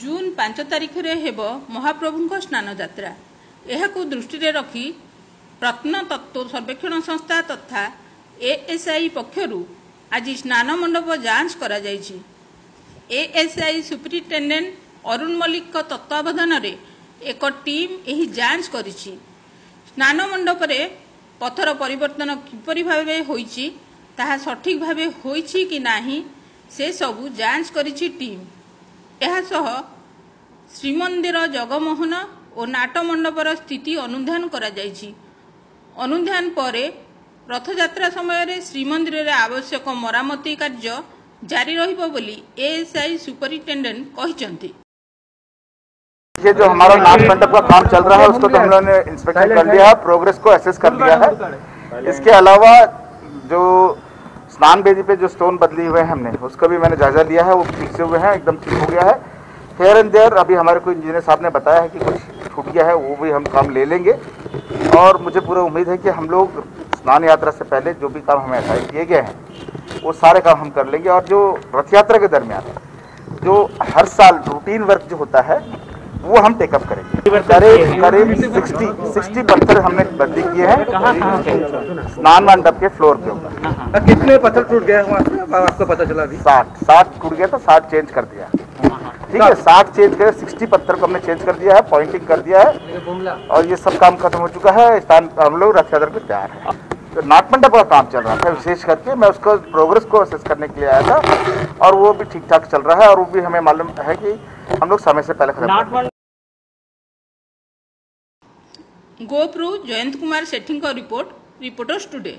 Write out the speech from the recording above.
June ପାଞ୍ଚ ତାରିଖରେ ହେବ ମହାପ୍ରଭୁଙ୍କ ସ୍ନାନଯାତ୍ରା। ଏହାକୁ ଦୃଷ୍ଟିରେ ରଖି ପ୍ରତ୍ନତତ୍ତ୍ୱ ସର୍ବେକ୍ଷଣ ସଂସ୍ଥା ତଥା ଏଏସ୍ଆଇ ପକ୍ଷରୁ ଆଜି ସ୍ନାନ ମଣ୍ଡପ ଯାଞ୍ଚ କରାଯାଇଛି। ଏଏସ୍ଆଇ ସୁପରିଟେଣ୍ଡେଣ୍ଟ ଅରୁଣ ମଲ୍ଲିକଙ୍କ ତତ୍ତ୍ୱାବଧାନରେ ଏକ ଟିମ୍ ଏହି ଯାଞ୍ଚ କରିଛି। ସ୍ନାନ ମଣ୍ଡପରେ ପଥର ପରିବର୍ତ୍ତନ କିପରି ଭାବେ ହୋଇଛି ତାହା ସଠିକ୍ ଭାବେ ହୋଇଛି କି ନାହିଁ ସେସବୁ ଯାଞ୍ଚ କରିଛି ଟିମ୍। ଏହାସହ ଶ୍ରୀମନ୍ଦିର ଜଗମୋହନ ଓ ନାଟ ମଣ୍ଡପର ସ୍ଥିତି ଅନୁଧ୍ୟାନ କରାଯାଇଛି ଅନୁଧ୍ୟାନ ପରେ ରଥଯାତ୍ରା ସମୟରେ ଶ୍ରୀମନ୍ଦିରରେ ଆବଶ୍ୟକ ମରାମତି କାର୍ଯ୍ୟ ଜାରି ରହିବ ବୋଲି ଏଏସ୍ଆଇ ସୁପରିଟେଣ୍ଡେଣ୍ଟ କହିଛନ୍ତି ये जो हमारा नाट मंडप का काम चल रहा है उसको तो हम लोगों ने इंस्पेक्शन कर लिया है प्रोग्रेस को असेस कर लिया है इसके अलावा जो स्नान बेदी पे जो स्टोन बदली हुए हैं हमने उसका भी मैंने जायजा लिया है वो ठीक से हुए हैं एकदम ठीक हो गया है। हेयर एंड देयर अभी हमारे को इंजीनियर साहब ने बताया है कि कुछ छूट गया है वो भी हम काम ले लेंगे। और मुझे पूरा उम्मीद है कि हम लोग स्नान यात्रा से पहले जो भी काम हमें असाइन किए गए हैं वो सारे काम हम कर लेंगे। और जो रथ यात्रा के दरमियान जो हर साल रूटीन वर्क जो होता है वो हम टेकअप करेंगे। करीब करीब सिक्सटी सिक्सटी पत्थर हमने बदली किए हैं। स्नान मंडप के फ्लोर के और कितने पत्थर टूट गए आपको पता चला अभी? साठ साठ टूट गया तो साठ चेंज कर दिया। ठीक है साठ चेंज कर सिक्सटी पत्थर को हमने चेंज कर दिया है पॉइंटिंग कर दिया है। और ये सब काम खत्म हो चुका है स्थान हम लोग रथ यात्रा को तैयार है। तो नाटमंडप का काम चल रहा था विशेष करके मैं उसको प्रोग्रेस को असेस करने के लिए आया था। और वो भी ठीक ठाक चल रहा है और वो भी हमें मालूम है कि हम लोग समय से पहले खत्म गोप्रू जयंत कुमार सेठी का रिपोर्ट रिपोर्टर्स टुडे